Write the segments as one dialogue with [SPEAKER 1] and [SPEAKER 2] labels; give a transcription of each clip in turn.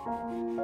[SPEAKER 1] you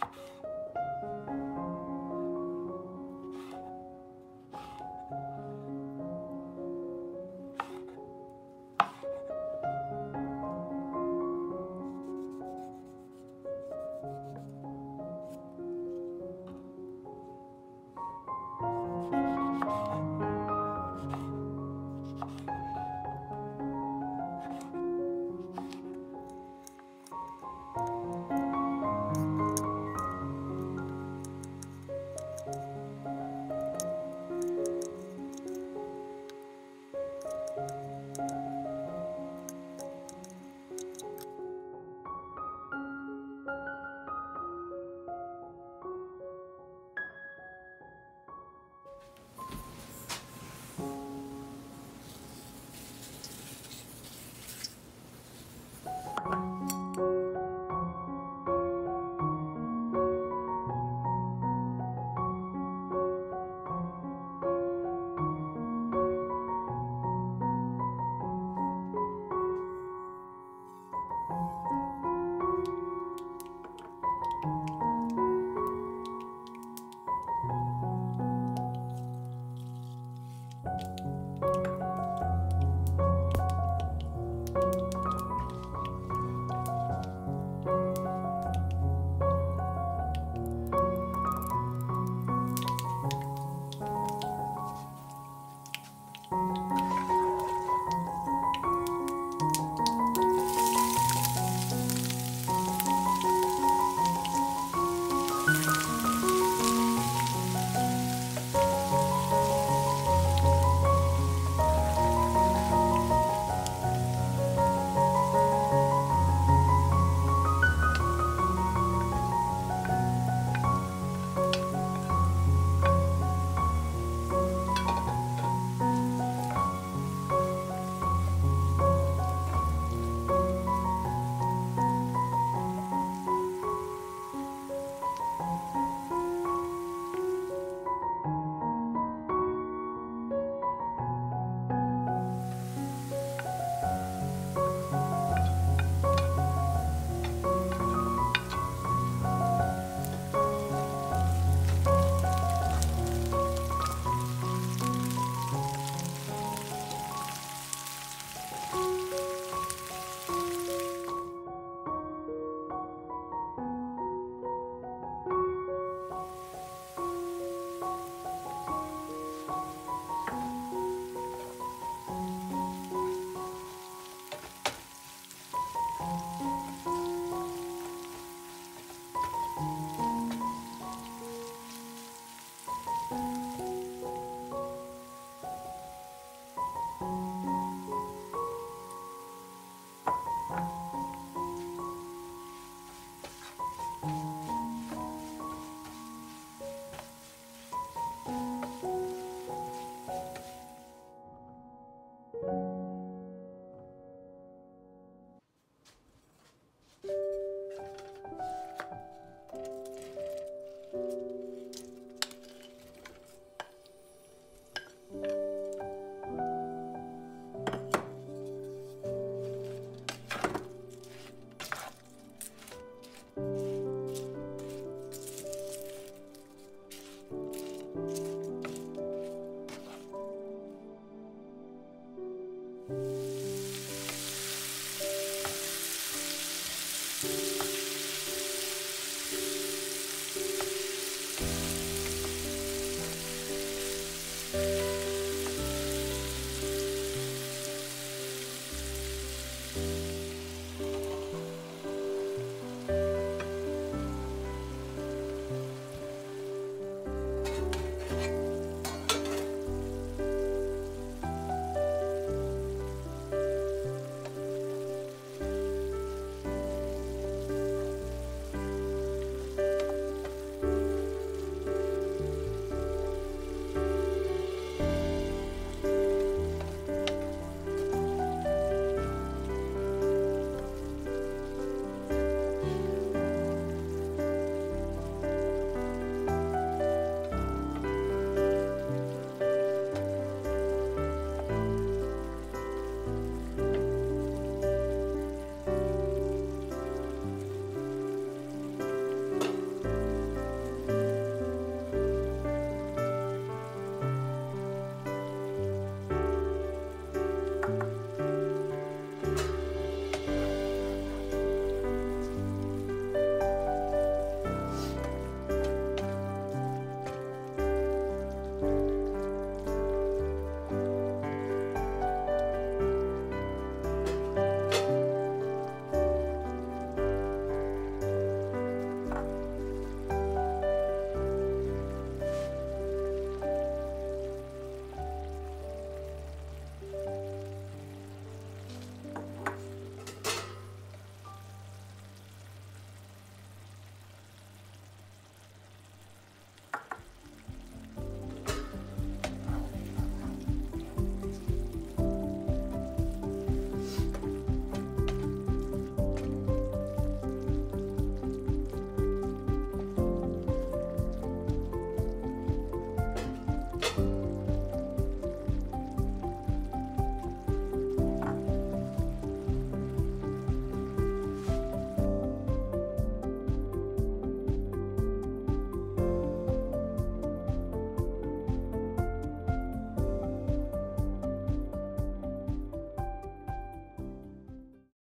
[SPEAKER 1] Thank you.